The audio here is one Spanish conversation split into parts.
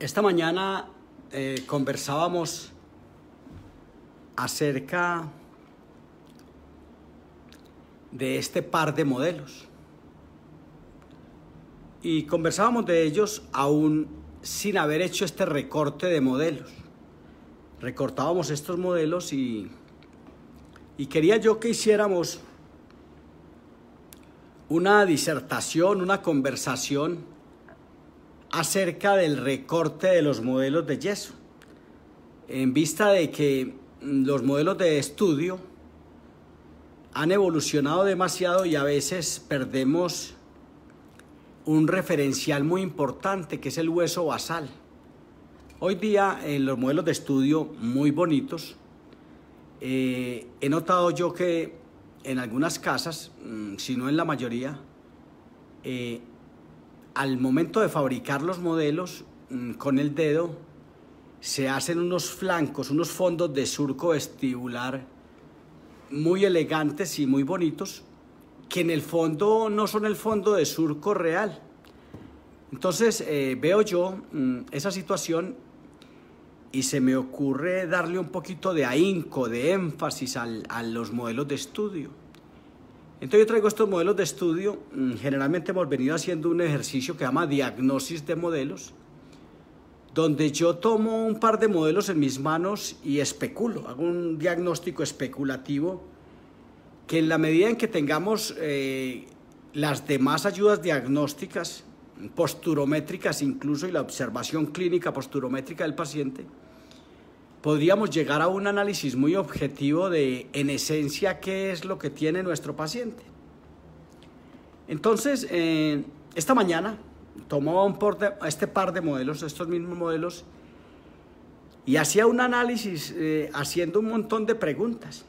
Esta mañana eh, conversábamos acerca de este par de modelos. Y conversábamos de ellos aún sin haber hecho este recorte de modelos. Recortábamos estos modelos y, y quería yo que hiciéramos una disertación, una conversación acerca del recorte de los modelos de yeso, en vista de que los modelos de estudio han evolucionado demasiado y a veces perdemos un referencial muy importante que es el hueso basal. Hoy día en los modelos de estudio muy bonitos, eh, he notado yo que en algunas casas, mm, si no en la mayoría, eh, al momento de fabricar los modelos mm, con el dedo, se hacen unos flancos, unos fondos de surco vestibular muy elegantes y muy bonitos, que en el fondo no son el fondo de surco real. Entonces eh, veo yo mm, esa situación y se me ocurre darle un poquito de ahínco, de énfasis a los modelos de estudio. Entonces yo traigo estos modelos de estudio, mm, generalmente hemos venido haciendo un ejercicio que se llama diagnosis de modelos, donde yo tomo un par de modelos en mis manos y especulo, hago un diagnóstico especulativo que en la medida en que tengamos eh, las demás ayudas diagnósticas, posturométricas incluso y la observación clínica posturométrica del paciente, podríamos llegar a un análisis muy objetivo de, en esencia, qué es lo que tiene nuestro paciente. Entonces, eh, esta mañana tomó un este par de modelos, estos mismos modelos, y hacía un análisis eh, haciendo un montón de preguntas.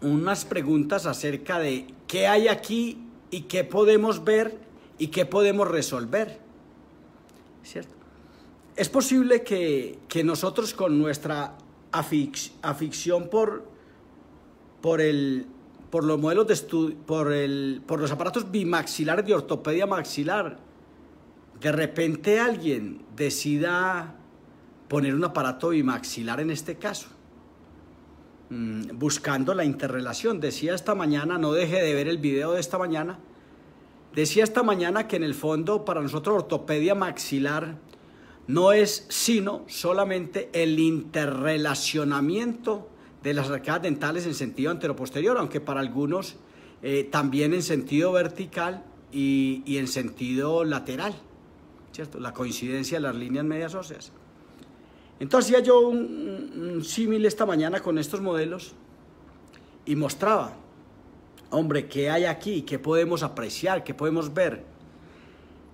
Unas preguntas acerca de qué hay aquí y qué podemos ver y qué podemos resolver. ¿Cierto? Es posible que, nosotros con nuestra afición por, por, el, por los modelos de estudio, por, por los aparatos bimaxilares de ortopedia maxilar, de repente alguien decida poner un aparato bimaxilar en este caso, mm, buscando la interrelación. Decía esta mañana, no deje de ver el video de esta mañana, decía esta mañana que en el fondo para nosotros ortopedia maxilar no es sino solamente el interrelacionamiento de las arcadas dentales en sentido anteroposterior, aunque para algunos eh, también en sentido vertical y, en sentido lateral, ¿cierto? La coincidencia de las líneas medias óseas. Entonces hacía yo un, un símil esta mañana con estos modelos y mostraba, hombre, ¿qué hay aquí? ¿Qué podemos apreciar? ¿Qué podemos ver?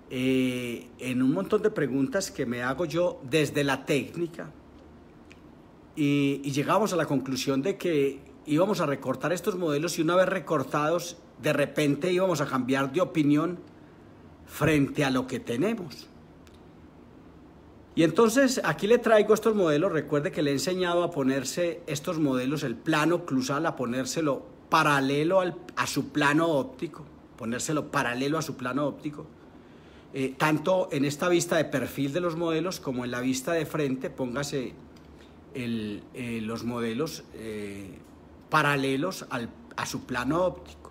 Eh, en un montón de preguntas que me hago yo desde la técnica y, llegamos a la conclusión de que íbamos a recortar estos modelos y una vez recortados, de repente íbamos a cambiar de opinión frente a lo que tenemos. Y entonces aquí le traigo estos modelos, recuerde que le he enseñado a ponerse estos modelos, el plano clusal, a ponérselo paralelo a su plano óptico, ponérselo paralelo a su plano óptico. Eh, tanto en esta vista de perfil de los modelos como en la vista de frente, póngase eh, los modelos eh, paralelos a su plano óptico.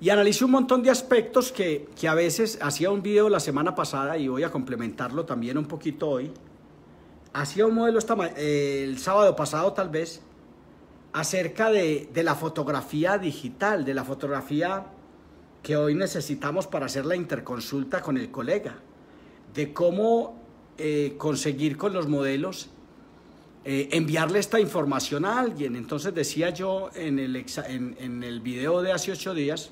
Y analicé un montón de aspectos que, a veces hacía un video la semana pasada y voy a complementarlo también un poquito hoy. Hacía un modelo el sábado pasado tal vez acerca de, de la fotografía digital, de la fotografía que hoy necesitamos para hacer la interconsulta con el colega, de cómo eh, conseguir con los modelos eh, enviarle esta información a alguien. Entonces decía yo en el, en, en el video de hace ocho días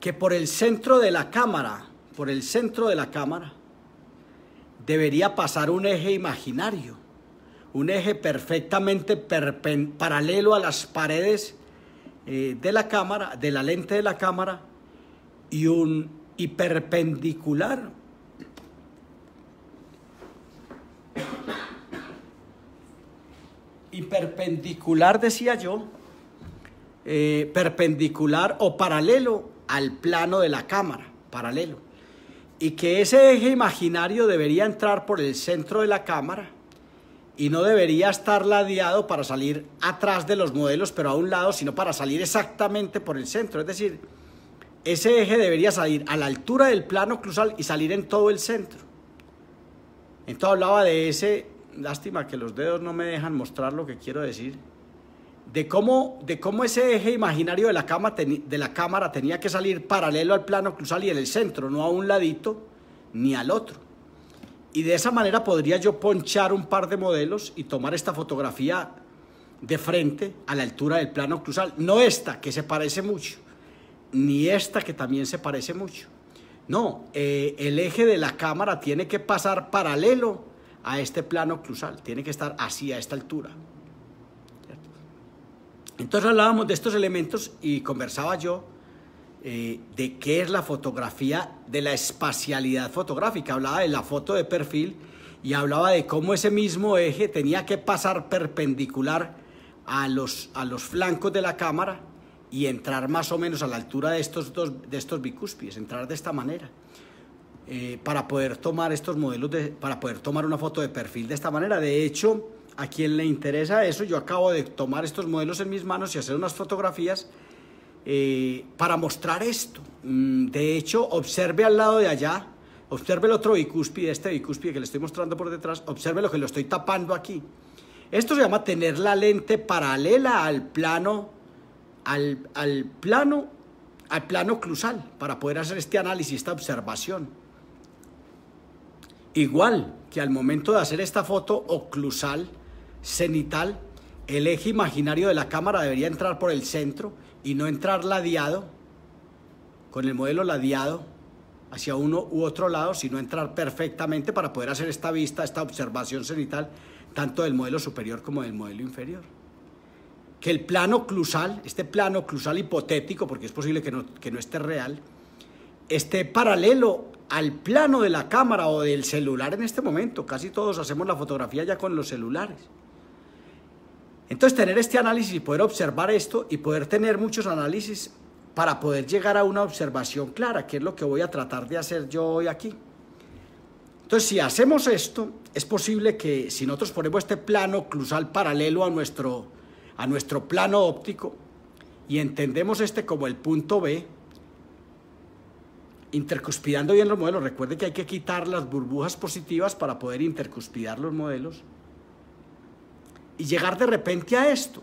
que por el centro de la cámara, por el centro de la cámara, debería pasar un eje imaginario, un eje perfectamente paralelo a las paredes eh, de la cámara, de la lente de la cámara y un hiperpendicular hiperpendicular decía yo, eh, perpendicular o paralelo al plano de la cámara, paralelo. y que ese eje imaginario debería entrar por el centro de la cámara y no debería estar ladeado para salir atrás de los modelos, pero a un lado, sino para salir exactamente por el centro. Es decir, ese eje debería salir a la altura del plano oclusal y salir en todo el centro. Entonces hablaba de ese, lástima que los dedos no me dejan mostrar lo que quiero decir, de cómo, de cómo ese eje imaginario de la, cama de la cámara tenía que salir paralelo al plano oclusal y en el centro, no a un ladito ni al otro. Y de esa manera podría yo ponchar un par de modelos y tomar esta fotografía de frente a la altura del plano oclusal. No esta, que se parece mucho, ni esta, que también se parece mucho. No, eh, el eje de la cámara tiene que pasar paralelo a este plano oclusal, tiene que estar así, a esta altura. Entonces hablábamos de estos elementos y conversaba yo eh, de qué es la fotografía, de la espacialidad fotográfica. Hablaba de la foto de perfil y hablaba de cómo ese mismo eje tenía que pasar perpendicular a los, a los flancos de la cámara y entrar más o menos a la altura de estos, dos, de estos entrar de esta manera. Eh, para poder tomar estos modelos, de, para poder tomar una foto de perfil de esta manera. De hecho, a quien le interesa eso, yo acabo de tomar estos modelos en mis manos y hacer unas fotografías eh, para mostrar esto. Mm, de hecho, observe al lado de allá, observe el otro bicúspide, este bicúspide que le estoy mostrando por detrás, observe lo que lo estoy tapando aquí. Esto se llama tener la lente paralela al plano, al, plano, al plano clusal, para poder hacer este análisis, esta observación. Igual que al momento de hacer esta foto oclusal, cenital, el eje imaginario de la cámara debería entrar por el centro y no entrar ladeado, con el modelo ladeado hacia uno u otro lado, sino entrar perfectamente para poder hacer esta vista, esta observación cenital, tanto del modelo superior como del modelo inferior. Que el plano clusal, este plano clusal hipotético, porque es posible que no, que no esté real, esté paralelo al plano de la cámara o del celular en este momento. Casi todos hacemos la fotografía ya con los celulares. Entonces, tener este análisis y poder observar esto y poder tener muchos análisis para poder llegar a una observación clara, que es lo que voy a tratar de hacer yo hoy aquí. Entonces, si hacemos esto, es posible que si nosotros ponemos este plano clusal paralelo a nuestro, a nuestro plano óptico y entendemos este como el punto B, intercuspidando bien los modelos, recuerde que hay que quitar las burbujas positivas para poder intercuspidar los modelos y llegar de repente a esto.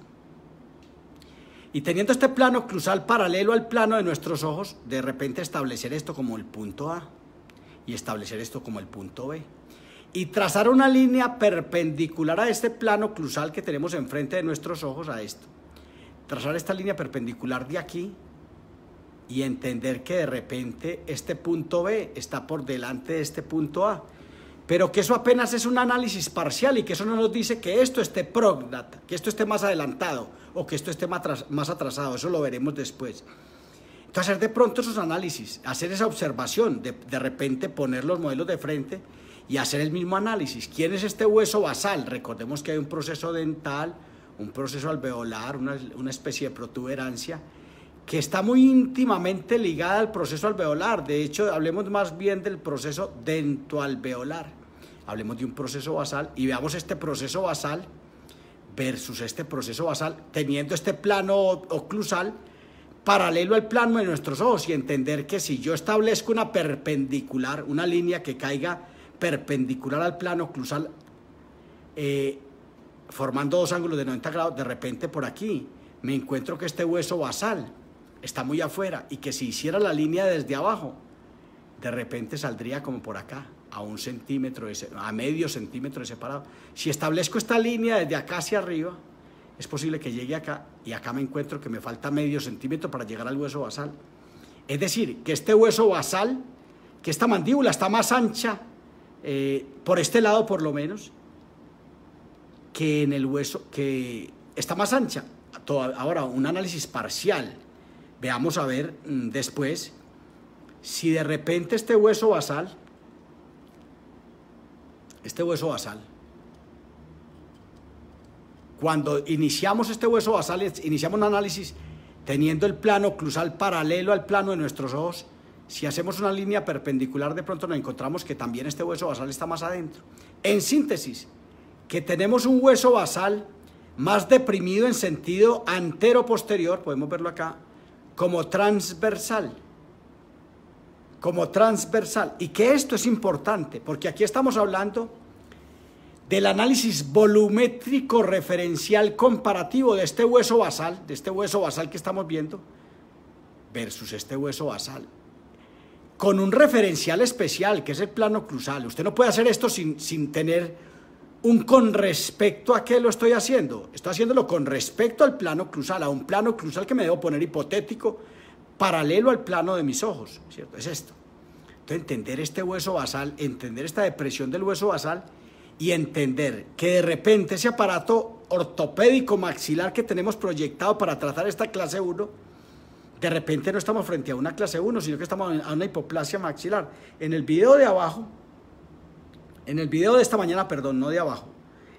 Y teniendo este plano cruzal paralelo al plano de nuestros ojos, de repente establecer esto como el punto A y establecer esto como el punto B. Y trazar una línea perpendicular a este plano cruzal que tenemos enfrente de nuestros ojos a esto. Trazar esta línea perpendicular de aquí y entender que de repente este punto B está por delante de este punto A pero que eso apenas es un análisis parcial y que eso no nos dice que esto esté prognata, que esto esté más adelantado o que esto esté más atrasado, eso lo veremos después. Entonces, hacer de pronto esos análisis, hacer esa observación, de, de repente poner los modelos de frente y hacer el mismo análisis. ¿Quién es este hueso basal? Recordemos que hay un proceso dental, un proceso alveolar, una, una especie de protuberancia que está muy íntimamente ligada al proceso alveolar. De hecho, hablemos más bien del proceso dentoalveolar. Hablemos de un proceso basal y veamos este proceso basal versus este proceso basal, teniendo este plano oclusal paralelo al plano de nuestros ojos y entender que si yo establezco una perpendicular, una línea que caiga perpendicular al plano oclusal, eh, formando dos ángulos de 90 grados, de repente por aquí me encuentro que este hueso basal está muy afuera y que si hiciera la línea desde abajo, de repente saldría como por acá, a un centímetro, a medio centímetro de separado. Si establezco esta línea desde acá hacia arriba, es posible que llegue acá y acá me encuentro que me falta medio centímetro para llegar al hueso basal. Es decir, que este hueso basal, que esta mandíbula está más ancha, eh, por este lado por lo menos, que en el hueso, que está más ancha. Ahora, un análisis parcial Veamos a ver mm, después si de repente este hueso basal, este hueso basal, cuando iniciamos este hueso basal, iniciamos un análisis teniendo el plano cruzal paralelo al plano de nuestros ojos, Si hacemos una línea perpendicular, de pronto nos encontramos que también este hueso basal está más adentro. En síntesis, que tenemos un hueso basal más deprimido en sentido antero-posterior, podemos verlo acá, como transversal. Como transversal. Y que esto es importante, porque aquí estamos hablando del análisis volumétrico referencial comparativo de este hueso basal, de este hueso basal que estamos viendo, versus este hueso basal con un referencial especial, que es el plano oclusal. Usted no puede hacer esto sin, sin tener un con respecto a qué lo estoy haciendo. Estoy haciéndolo con respecto al plano oclusal, a un plano oclusal que me debo poner hipotético, paralelo al plano de mis ojos, ¿cierto? Es esto. Entonces, entender este hueso basal, entender esta depresión del hueso basal y entender que de repente ese aparato ortopédico maxilar que tenemos proyectado para tratar esta clase 1, de repente no estamos frente a una clase 1, sino que estamos a una hipoplasia maxilar. En el video de abajo, en el video de esta mañana, perdón, no de abajo,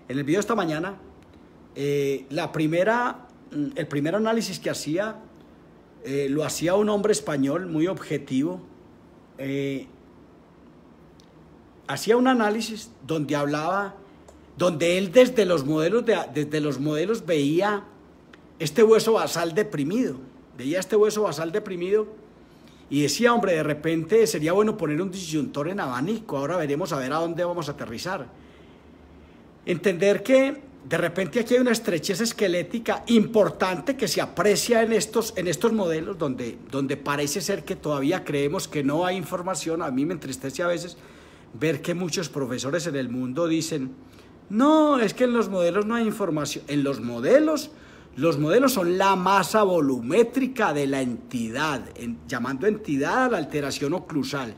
en el video de esta mañana, eh, la primera, mm, el primer análisis que hacía, eh, lo hacía un hombre español muy objetivo. Eh, hacía un análisis donde hablaba, donde él desde los modelos, desde los modelos veía este hueso basal deprimido veía este hueso basal deprimido y decía, hombre, de repente sería bueno poner un disyuntor en abanico, ahora veremos a ver a dónde vamos a aterrizar. Entender que de repente aquí hay una estrechez esquelética importante que se aprecia en estos, en estos modelos donde, donde parece ser que todavía creemos que no hay información. A mí me entristece a veces ver que muchos profesores en el mundo dicen, no, es que en los modelos no hay información. En los modelos los modelos son la masa volumétrica de la entidad, llamando entidad a la alteración oclusal.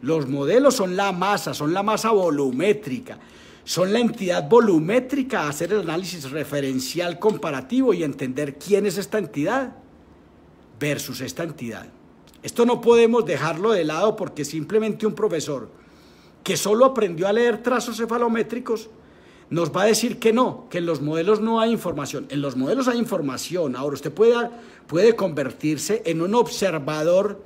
Los modelos son la masa, son la masa volumétrica, son la entidad volumétrica a hacer el análisis referencial comparativo y entender quién es esta entidad versus esta entidad. Esto no podemos dejarlo de lado porque simplemente un profesor que solo aprendió a leer trazos cefalométricos nos va a decir que no, que en los modelos no hay información. En los modelos hay información. Ahora usted puede, puede convertirse en un observador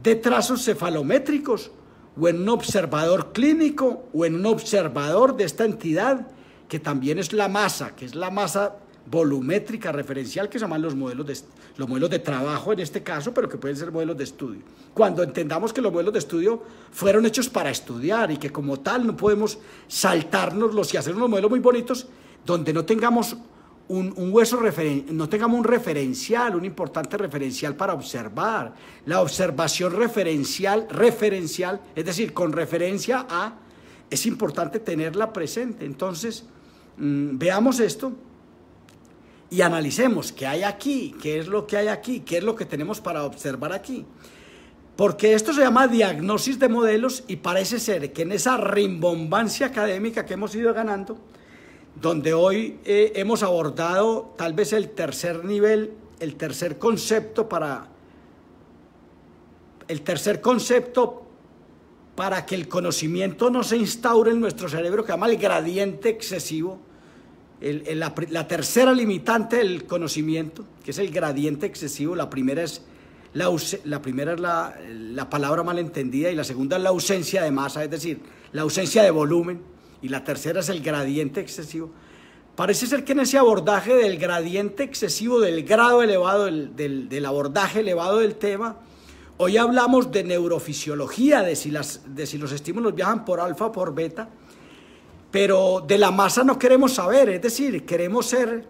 de trazos cefalométricos o en un observador clínico o en un observador de esta entidad que también es la masa, que es la masa volumétrica referencial que se llaman los modelos, de, los modelos de trabajo en este caso, pero que pueden ser modelos de estudio. Cuando entendamos que los modelos de estudio fueron hechos para estudiar y que como tal no podemos saltárnoslos y hacer unos modelos muy bonitos donde no tengamos un, un hueso no tengamos un referencial, un importante referencial para observar. La observación referencial, referencial, es decir, con referencia a, es importante tenerla presente. Entonces, mm, veamos esto y analicemos qué hay aquí, qué es lo que hay aquí, qué es lo que tenemos para observar aquí. Porque esto se llama diagnosis de modelos y parece ser que en esa rimbombancia académica que hemos ido ganando, donde hoy eh, hemos abordado tal vez el tercer nivel, el tercer concepto para el tercer concepto para que el conocimiento no se instaure en nuestro cerebro, que se llama el gradiente excesivo, la, tercera limitante del conocimiento, que es el gradiente excesivo, la primera es la, la primera es la, la, palabra malentendida y la segunda es la ausencia de masa, es decir, la ausencia de volumen, y la tercera es el gradiente excesivo. Parece ser que en ese abordaje del gradiente excesivo, del grado elevado, del, abordaje elevado del tema, hoy hablamos de neurofisiología, de si, los estímulos viajan por alfa o por beta, pero de la masa no queremos saber, es decir, queremos ser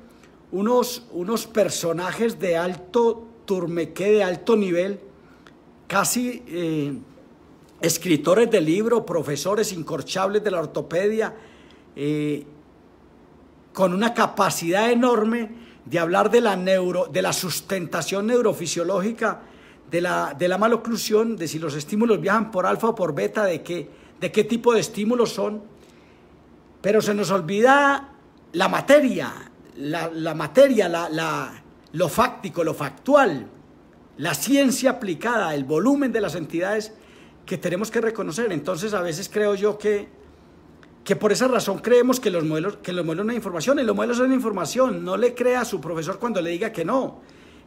unos, unos personajes de alto turmequé, de alto nivel, casi eh, escritores de libro, profesores incorchables de la ortopedia, eh, con una capacidad enorme de hablar de la, neuro, de la sustentación neurofisiológica, de la, de la maloclusión, de si los estímulos viajan por alfa o por beta, de qué, de qué tipo de estímulos son. Pero se nos olvida la materia, la, materia, la, lo fáctico, lo factual, la ciencia aplicada, el volumen de las entidades que tenemos que reconocer. Entonces a veces creo yo que, que por esa razón creemos que los, modelos, que los modelos no hay información, y los modelos son información, no le crea a su profesor cuando le diga que no.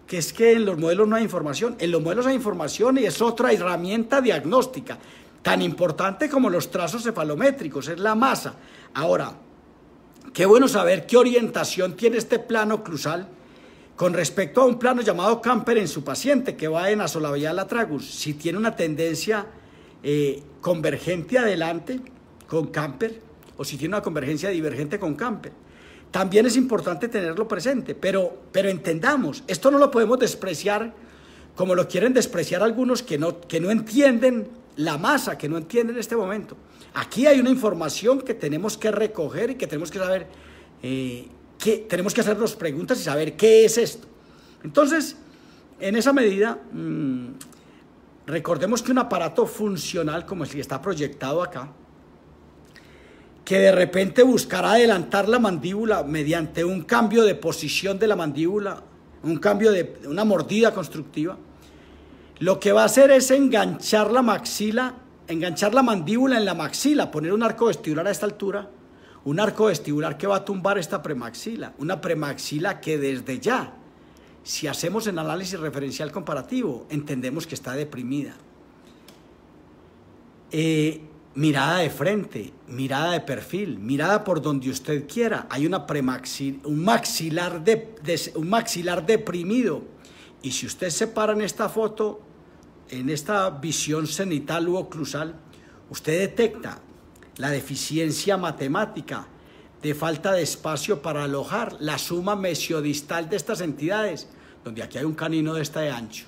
que es que en los modelos no hay información. En los modelos hay información y es otra herramienta diagnóstica, tan importante como los trazos cefalométricos, es la masa. Ahora, qué bueno saber qué orientación tiene este plano oclusal con respecto a un plano llamado Camper en su paciente que va en asolabial atragus. Si tiene una tendencia eh, convergente adelante con Camper o si tiene una convergencia divergente con Camper. También es importante tenerlo presente, pero, pero entendamos, esto no lo podemos despreciar como lo quieren despreciar algunos que no, que no entienden la masa, que no entienden este momento. Aquí hay una información que tenemos que recoger y que tenemos que saber, eh, que tenemos que hacernos preguntas y saber qué es esto. Entonces, en esa medida, mm, recordemos que un aparato funcional como el que está proyectado acá, que de repente buscará adelantar la mandíbula mediante un cambio de posición de la mandíbula, un cambio de una mordida constructiva, lo que va a hacer es enganchar la maxila, enganchar la mandíbula en la maxila, poner un arco vestibular a esta altura, un arco vestibular que va a tumbar esta premaxila, una premaxila que desde ya, si hacemos el análisis referencial comparativo, entendemos que está deprimida. Eh, mirada de frente, mirada de perfil, mirada por donde usted quiera. Hay una premaxil, un, maxilar de, un maxilar deprimido. Y si usted se para en esta foto, en esta visión cenital u oclusal, usted detecta la deficiencia matemática de falta de espacio para alojar la suma mesiodistal de estas entidades, donde aquí hay un canino de este ancho,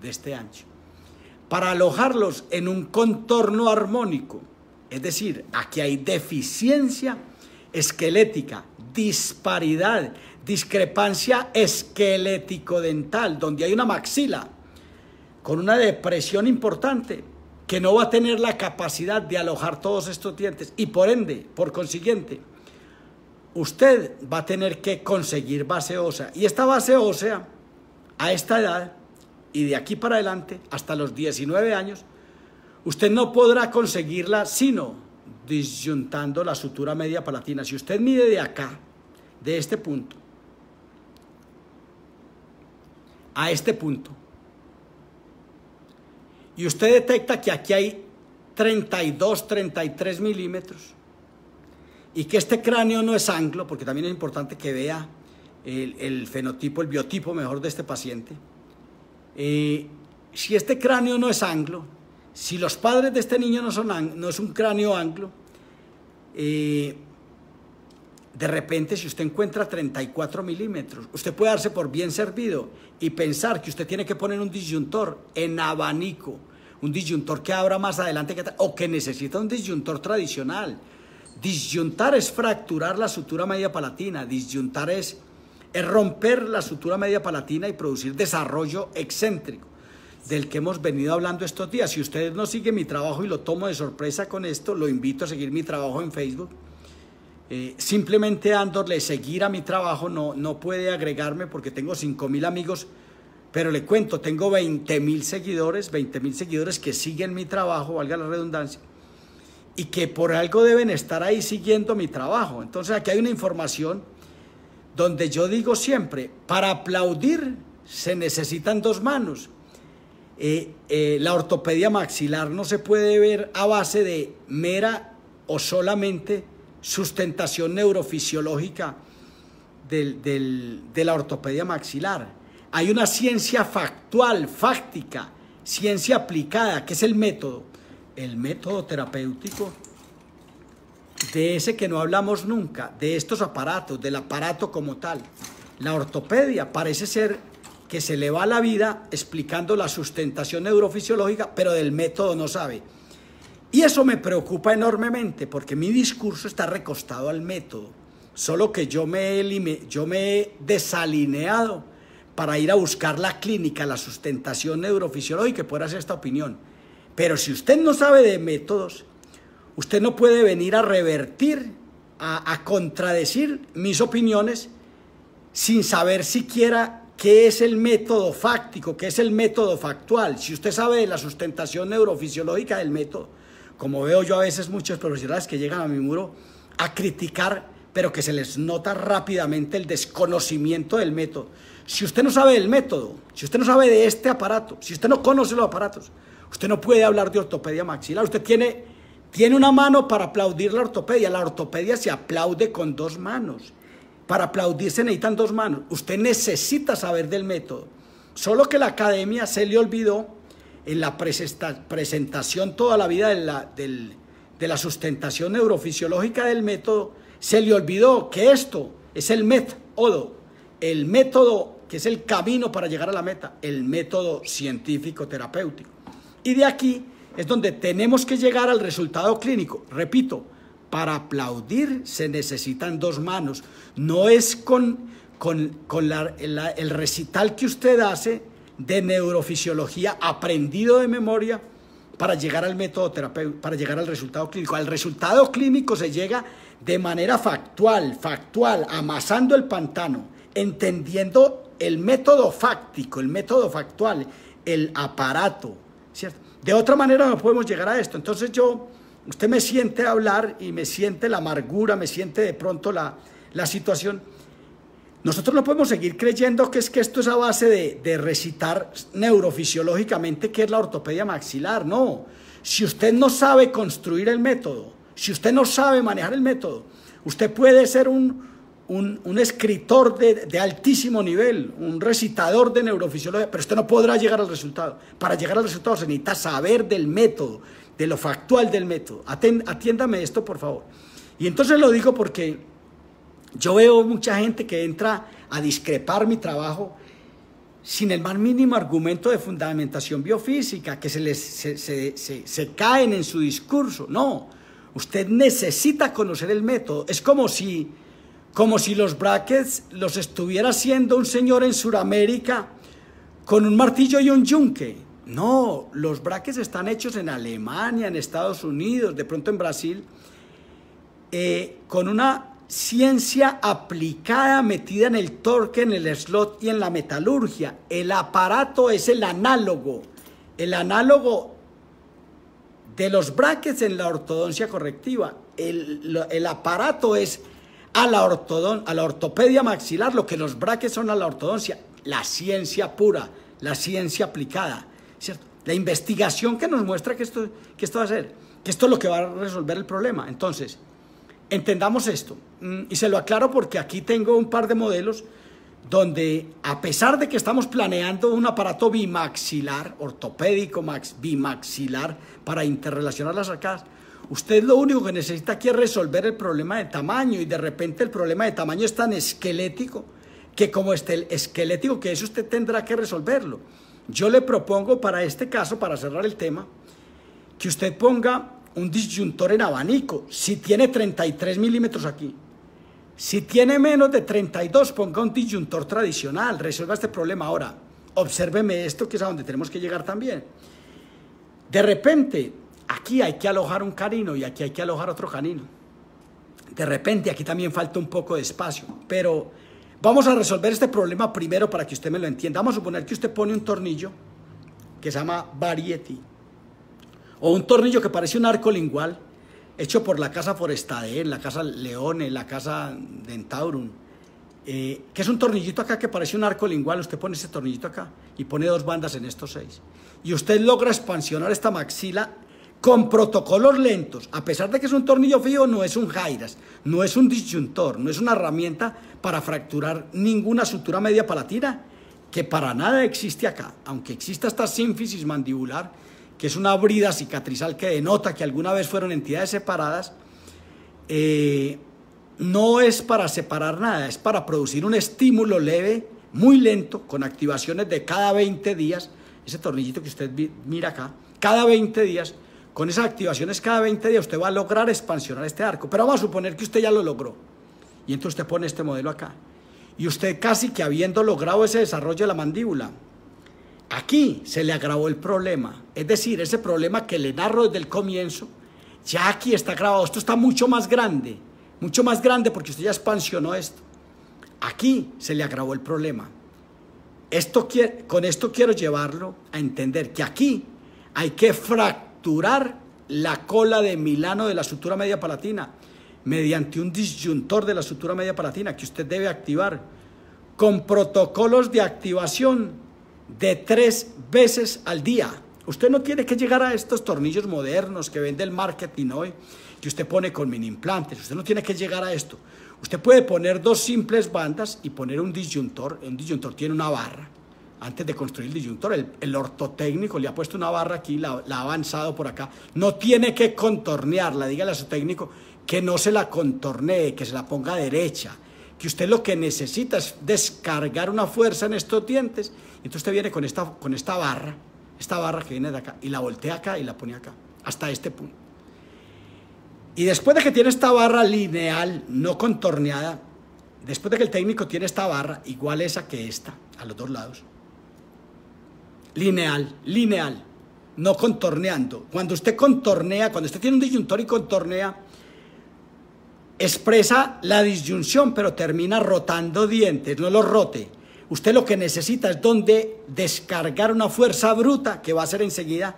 de este ancho para alojarlos en un contorno armónico. Es decir, aquí hay deficiencia esquelética, disparidad, discrepancia esquelético-dental, donde hay una maxila con una depresión importante que no va a tener la capacidad de alojar todos estos dientes y por ende, por consiguiente, usted va a tener que conseguir base ósea. Y esta base ósea, a esta edad, y de aquí para adelante, hasta los 19 años, usted no podrá conseguirla sino disyuntando la sutura media palatina. Si usted mide de acá, de este punto, a este punto, y usted detecta que aquí hay 32, 33 milímetros, y que este cráneo no es anglo, porque también es importante que vea el, fenotipo, el biotipo mejor de este paciente, eh, si este cráneo no es anglo, si los padres de este niño no, son no es un cráneo anglo, eh, de repente si usted encuentra 34 milímetros, usted puede darse por bien servido y pensar que usted tiene que poner un disyuntor en abanico, un disyuntor que abra más adelante o que necesita un disyuntor tradicional. Disyuntar es fracturar la sutura media palatina, disyuntar es romper la sutura media palatina y producir desarrollo excéntrico, del que hemos venido hablando estos días. Si ustedes no siguen mi trabajo y lo tomo de sorpresa con esto, lo invito a seguir mi trabajo en Facebook. Eh, simplemente dándole seguir a mi trabajo, no, no puede agregarme porque tengo 5 mil amigos, pero le cuento, tengo 20 mil seguidores, 20 mil seguidores que siguen mi trabajo, valga la redundancia, y que por algo deben estar ahí siguiendo mi trabajo. Entonces aquí hay una información donde yo digo siempre, para aplaudir se necesitan dos manos. Eh, eh, la ortopedia maxilar no se puede ver a base de mera o solamente sustentación neurofisiológica de la ortopedia maxilar. Hay una ciencia factual, fáctica, ciencia aplicada, que es el método. El método terapéutico de ese que no hablamos nunca, de estos aparatos, del aparato como tal. La ortopedia parece ser que se le va la vida explicando la sustentación neurofisiológica, pero del método no sabe. Y eso me preocupa enormemente porque mi discurso está recostado al método, solo que yo me, yo me he desalineado para ir a buscar la clínica, la sustentación neurofisiológica y poder hacer esta opinión. Pero si usted no sabe de métodos, Usted no puede venir a revertir, a, contradecir mis opiniones sin saber siquiera qué es el método fáctico, qué es el método factual. Si usted sabe de la sustentación neurofisiológica del método, como veo yo a veces muchos profesionales que llegan a mi muro a criticar pero que se les nota rápidamente el desconocimiento del método. Si usted no sabe del método, si usted no sabe de este aparato, si usted no conoce los aparatos, usted no puede hablar de ortopedia maxilar. Usted tiene, tiene una mano para aplaudir la ortopedia. La ortopedia se aplaude con dos manos. Para aplaudir se necesitan dos manos. Usted necesita saber del método. Solo que la academia se le olvidó en la presentación toda la vida de la, de la sustentación neurofisiológica del método, se le olvidó que esto es el método, el método que es el camino para llegar a la meta, el método científico terapéutico. Y de aquí es donde tenemos que llegar al resultado clínico. Repito, para aplaudir se necesitan dos manos. No es con, con, el recital que usted hace de neurofisiología aprendido de memoria para llegar al método terapéutico, para llegar al resultado clínico. Al resultado clínico se llega de manera factual, factual, amasando el pantano, entendiendo el método fáctico, el método factual, el aparato, De otra manera no podemos llegar a esto. Entonces yo usted me siente hablar y me siente la amargura, me siente de pronto la, situación. Nosotros no podemos seguir creyendo que es que esto es a base de, de, recitar neurofisiológicamente qué es la ortopedia maxilar. No, si usted no sabe construir el método, si usted no sabe manejar el método, usted puede ser un, un, escritor de, de, altísimo nivel, un recitador de neurofisiología, pero usted no podrá llegar al resultado. Para llegar al resultado se necesita saber del método, de lo factual del método. atiéndame esto, por favor. Y entonces lo digo porque yo veo mucha gente que entra a discrepar mi trabajo sin el más mínimo argumento de fundamentación biofísica, que se, les, se, caen en su discurso. No, usted necesita conocer el método. Es como si, como si los brackets los estuviera haciendo un señor en Sudamérica con un martillo y un yunque. No, los braques están hechos en Alemania, en Estados Unidos, de pronto en Brasil, eh, con una ciencia aplicada, metida en el torque, en el slot y en la metalurgia. El aparato es el análogo, el análogo de los brackets en la ortodoncia correctiva. El, aparato es a la, a la ortopedia maxilar, lo que los brackets son a la ortodoncia, la ciencia pura, la ciencia aplicada. La investigación que nos muestra que esto, que esto va a ser, que esto es lo que va a resolver el problema. Entonces, entendamos esto. Mm, y se lo aclaro porque aquí tengo un par de modelos donde a pesar de que estamos planeando un aparato bimaxilar, ortopédico bimaxilar, para interrelacionar las arcadas, usted lo único que necesita aquí es resolver el problema de tamaño y de repente el problema de tamaño es tan esquelético que como este esquelético que es usted tendrá que resolverlo. Yo le propongo para este caso, para cerrar el tema, que usted ponga un disyuntor en abanico. Si tiene 33 milímetros aquí, si tiene menos de 32, ponga un disyuntor tradicional, resuelva este problema. Ahora, obsérveme esto que es a donde tenemos que llegar también. De repente, aquí hay que alojar un canino y aquí hay que alojar otro canino. De repente, aquí también falta un poco de espacio, pero Vamos a resolver este problema primero para que usted me lo entienda. Vamos a suponer que usted pone un tornillo que se llama variety o un tornillo que parece un arco lingual hecho por la casa Forestadel, la casa Leone, la casa Dentaurum, eh, que es un tornillito acá que parece un arco lingual. Usted pone ese tornillito acá y pone dos bandas en estos seis. Y usted logra expansionar esta maxila con protocolos lentos, a pesar de que es un tornillo fijo, no es un jairas, no es un disyuntor, no es una herramienta para fracturar ninguna sutura media palatina, que para nada existe acá, aunque exista esta sínfisis mandibular, que es una brida cicatrizal que denota que alguna vez fueron entidades separadas, eh, no es para separar nada, es para producir un estímulo leve, muy lento, con activaciones de cada 20 días, ese tornillito que usted mira acá, cada 20 días, con esas activaciones cada 20 días usted va a lograr expansionar este arco. Pero vamos a suponer que usted ya lo logró. Y entonces usted pone este modelo acá. Y usted casi que habiendo logrado ese desarrollo de la mandíbula, aquí se le agravó el problema. Es decir, ese problema que le narro desde el comienzo, ya aquí está grabado. Esto está mucho más grande, mucho más grande porque usted ya expansionó esto. Aquí se le agravó el problema. Esto, con esto quiero llevarlo a entender que aquí hay que fracturar la cola de Milano de la sutura media palatina. mediante un disyuntor de la sutura media palatina que usted debe activar con protocolos de activación de tres veces al día. Usted no tiene que llegar a estos tornillos modernos que vende el marketing hoy, que usted pone con mini implantes. Usted no tiene que llegar a esto. Usted puede poner dos simples bandas y poner un disyuntor. Un disyuntor tiene una barra. Antes de construir el disyuntor, el, ortotécnico le ha puesto una barra aquí, la, ha avanzado por acá. No tiene que contornearla. Dígale a su técnico que no se la contornee, que se la ponga derecha. Que usted lo que necesita es descargar una fuerza en estos dientes. Entonces usted viene con esta, con esta barra, esta barra que viene de acá, y la voltea acá y la pone acá, hasta este punto. Y después de que tiene esta barra lineal, no contorneada, después de que el técnico tiene esta barra, igual esa que esta, a los dos lados, lineal, lineal, no contorneando. Cuando usted contornea, cuando usted tiene un disyuntor y contornea, expresa la disyunción, pero termina rotando dientes, no los rote. Usted lo que necesita es donde descargar una fuerza bruta que va a ser enseguida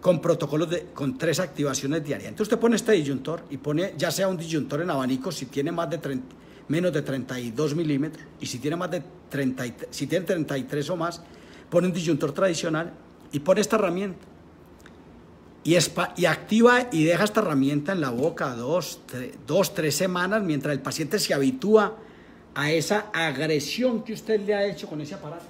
con protocolos de, con tres activaciones diarias. Entonces usted pone este disyuntor y pone ya sea un disyuntor en abanico si tiene más de 30, menos de 32 milímetros y si tiene más de 30, si tiene 33 o más, pone un disyuntor tradicional y pone esta herramienta. Y, y activa y deja esta herramienta en la boca dos, dos, tres semanas mientras el paciente se habitúa a esa agresión que usted le ha hecho con ese aparato.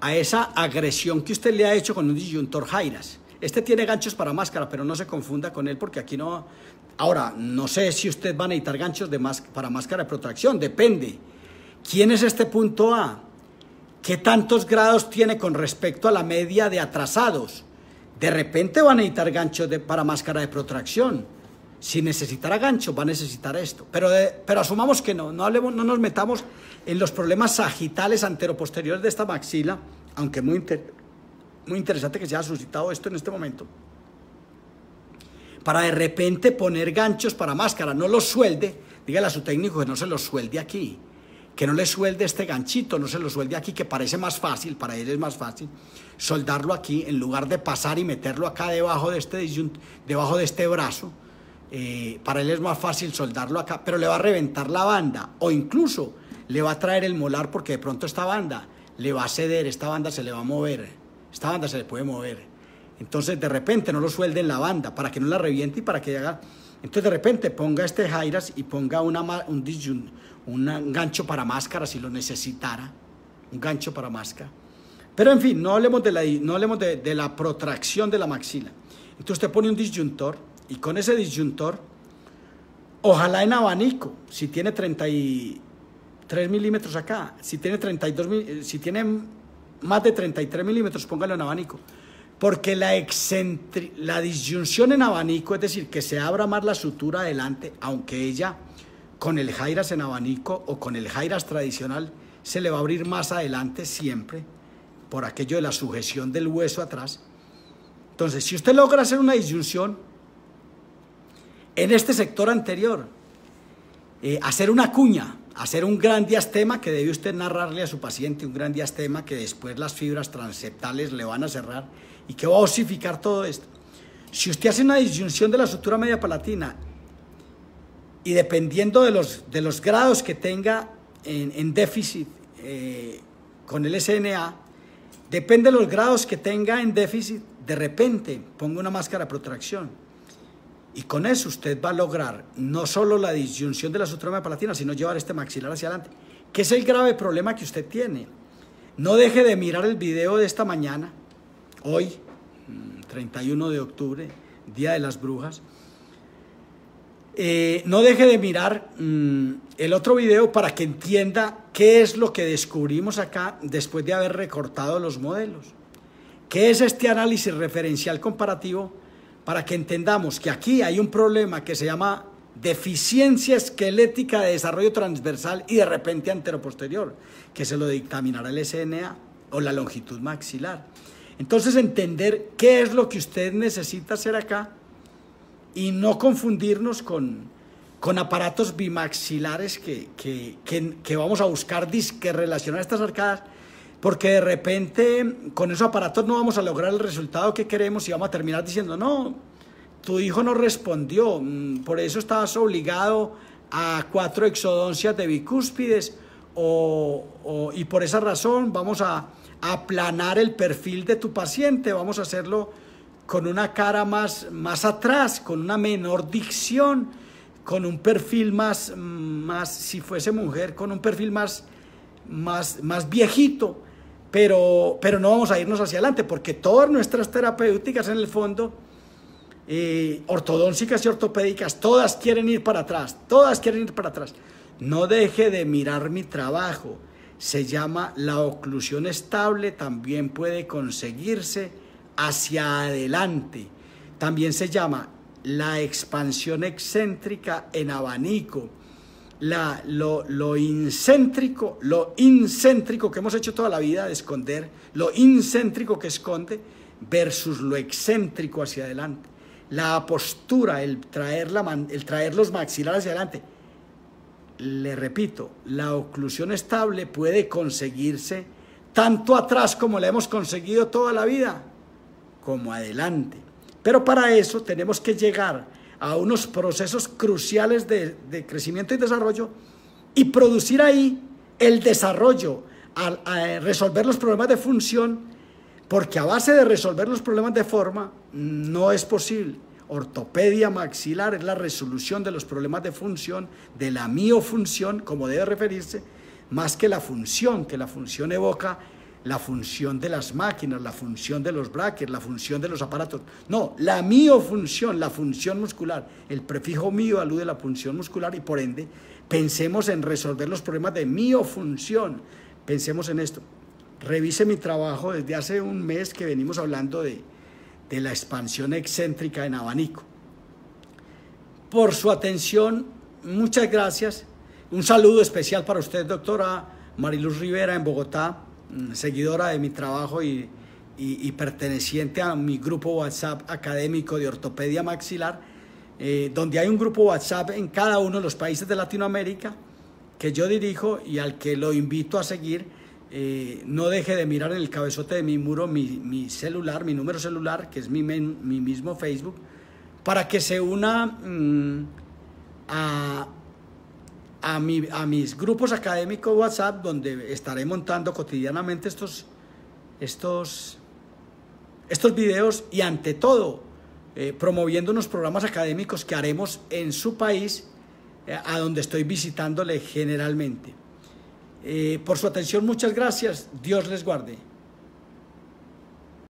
a esa agresión que usted le ha hecho con un disyuntor Jairas. Este tiene ganchos para máscara, pero no se confunda con él porque aquí no... Ahora, no sé si usted va a necesitar ganchos para máscara de protracción, depende. ¿Quién es este punto A? ¿Qué tantos grados tiene con respecto a la media de atrasados? De repente va a necesitar ganchos para máscara de protracción. Si necesitara gancho, va a necesitar esto. Pero, pero asumamos que no, no, hablemos, no nos metamos en los problemas sagitales anteroposteriores de esta maxila, aunque muy, muy interesante que se haya suscitado esto en este momento. Para de repente poner ganchos para máscara, no los suelde, dígale a su técnico que no se los suelde aquí, que no le suelde este ganchito, no se lo suelde aquí, que parece más fácil, para él es más fácil soldarlo aquí en lugar de pasar y meterlo acá debajo de este, debajo de este brazo eh, para él es más fácil soldarlo acá, pero le va a reventar la banda o incluso le va a traer el molar porque de pronto esta banda le va a ceder, esta banda se le va a mover, esta banda se le puede mover. Entonces de repente no lo suelde en la banda para que no la reviente y para que haga... Entonces de repente ponga este Jairas y ponga un, gancho para máscara si lo necesitara, un gancho para máscara. Pero en fin, no hablemos de la, no hablemos de, la protracción de la maxila. Entonces usted pone un disyuntor y con ese disyuntor, ojalá en abanico, si tiene 33 milímetros acá, si tiene 32, si tiene más de 33 milímetros, póngalo en abanico. Porque la, la disyunción en abanico, es decir, que se abra más la sutura adelante, aunque ella con el Jairas en abanico o con el Jairas tradicional se le va a abrir más adelante siempre, por aquello de la sujeción del hueso atrás. Entonces, si usted logra hacer una disyunción, en este sector anterior, eh, hacer una cuña, hacer un gran diastema que debe usted narrarle a su paciente, un gran diastema que después las fibras transeptales le van a cerrar y que va a osificar todo esto. Si usted hace una disyunción de la sutura media palatina y dependiendo de los, de los grados que tenga en, déficit eh, con el SNA, depende de los grados que tenga en déficit, de repente ponga una máscara de protracción y con eso usted va a lograr no solo la disyunción de la sutura palatina, sino llevar este maxilar hacia adelante. ¿Qué es el grave problema que usted tiene? No deje de mirar el video de esta mañana, hoy, 31 mm, de octubre, Día de las Brujas. Eh, no deje de mirar mm, el otro video para que entienda qué es lo que descubrimos acá después de haber recortado los modelos. ¿Qué es este análisis referencial comparativo? Para que entendamos que aquí hay un problema que se llama deficiencia esquelética de desarrollo transversal y de repente anteroposterior, que se lo dictaminará el SNA o la longitud maxilar. Entonces entender qué es lo que usted necesita hacer acá y no confundirnos con, con aparatos bimaxilares que, que, que, vamos a buscar disque relacionar estas arcadas, porque de repente con esos aparatos no vamos a lograr el resultado que queremos y vamos a terminar diciendo, no, tu hijo no respondió, mm, por eso estabas obligado a cuatro exodoncias de bicúspides o, y por esa razón vamos a, aplanar el perfil de tu paciente, vamos a hacerlo con una cara más, más atrás, con una menor dicción, con un perfil más, más, si fuese mujer, con un perfil más, más, más viejito, pero, pero no vamos a irnos hacia adelante, porque todas nuestras terapéuticas en el fondo, eh, y ortopédicas, todas quieren ir para atrás, todas quieren ir para atrás. No deje de mirar mi trabajo, se llama la oclusión estable, también puede conseguirse hacia adelante. También se llama la expansión excéntrica en abanico. La, lo, incéntrico, lo incéntrico que hemos hecho toda la vida de esconder, lo incéntrico que esconde versus lo excéntrico hacia adelante. La postura, el traer, la, el traer los maxilares hacia adelante. Le repito, la oclusión estable puede conseguirse tanto atrás como la hemos conseguido toda la vida como adelante. Pero para eso tenemos que llegar a unos procesos cruciales de, crecimiento y desarrollo y producir ahí el desarrollo, a, resolver los problemas de función, porque a base de resolver los problemas de forma no es posible. Ortopedia maxilar es la resolución de los problemas de función, de la miofunción, como debe referirse, más que la función, que la función evoca la función de las máquinas, la función de los brackets, la función de los aparatos. No, la miofunción, la función muscular. El prefijo mío alude a la función muscular y por ende pensemos en resolver los problemas de miofunción. Pensemos en esto. Revise mi trabajo desde hace un mes que venimos hablando de, de la expansión excéntrica en abanico. Por su atención, muchas gracias. Un saludo especial para usted, doctora Mariluz Rivera, en Bogotá seguidora de mi trabajo y, perteneciente a mi grupo WhatsApp académico de ortopedia maxilar, eh, donde hay un grupo WhatsApp en cada uno de los países de Latinoamérica que yo dirijo y al que lo invito a seguir. Eh, no deje de mirar en el cabezote de mi muro mi, celular, mi número celular, que es mi, mi mismo Facebook, para que se una mm, a a, mis grupos académicos WhatsApp, donde estaré montando cotidianamente estos, estos, estos videos y ante todo eh, promoviendo unos programas académicos que haremos en su país, eh, a donde estoy visitándole generalmente. Eh, por su atención, muchas gracias. Dios les guarde.